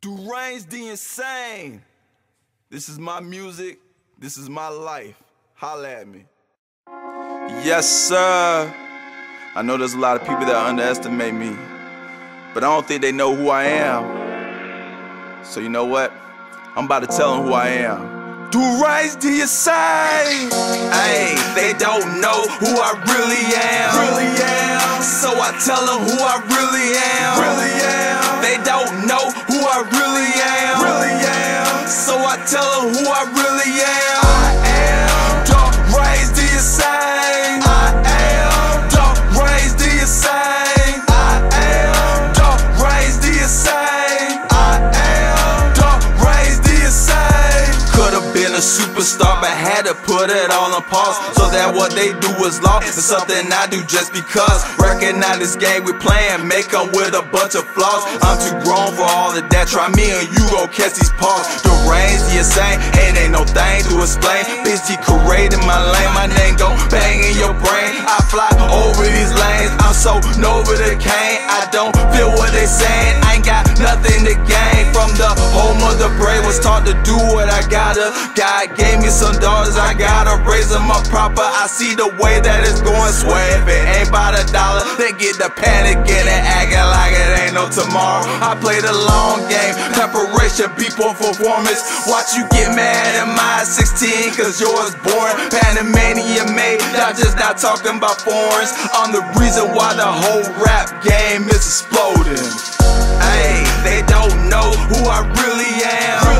Deranged the Insane. This is my music. This is my life. Holla at me. Yes, sir. I know there's a lot of people that underestimate me, but I don't think they know who I am. So you know what? I'm about to tell them who I am. Deranged the Insane. Hey, they don't know who I really am. Really am. So I tell them who I really am. Really am. They don't know who I really am. Really am. So I tell them who I really superstar, but had to put it all on pause. So that what they do is law. It's something I do just because. Recognize this game we playing, make 'em with a bunch of flaws. I'm too grown for all of that. Try me and you gon' catch these paws. The range, the insane, and ain't no thing to explain. Bitch, G in my lane, my name gon' bang in your brain. I fly over these lanes, I'm so Nova the cane. I don't feel what they saying, I ain't got nothing to gain from the home of the brave. Was taught to do what I gotta. God gave me some daughters, I gotta raise them up proper. I see the way that it's going, swear if it ain't by the dollar, they get the panic and acting like it ain't no tomorrow. I play the long game, preparation before performance. Watch you get mad at my 16, cause yours boring. Panamania made, I'm just not talking about foreigns. I'm the reason why the whole rap game is exploding. Hey, they don't who I really am.